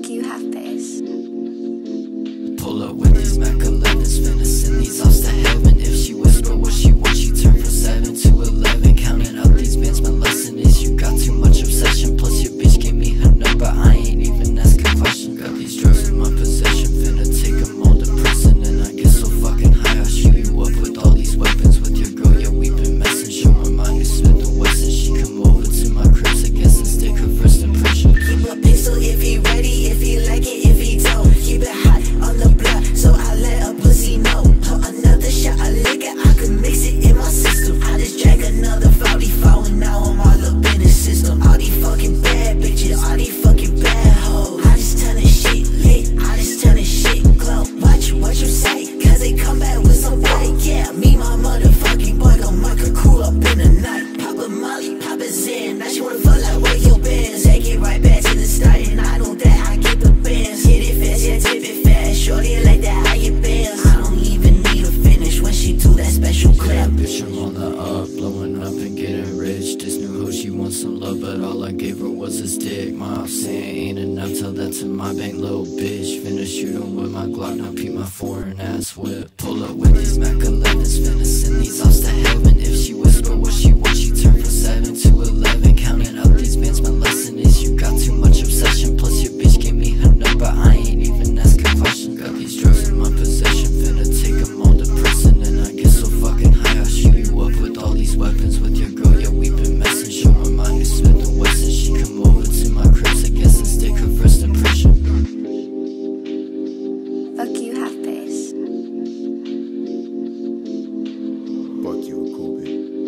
look you halfpace. Pull up with these Mac 11s, venison, these off to heaven if she was. some love, but all I gave her was a dick. My saying ain't enough, tell that to my bank, little bitch. Finna shoot him with my Glock, now pee my foreign ass whip. Pull up with these Mac 11s, finna send these off to heaven if she Fuck you, Kobe.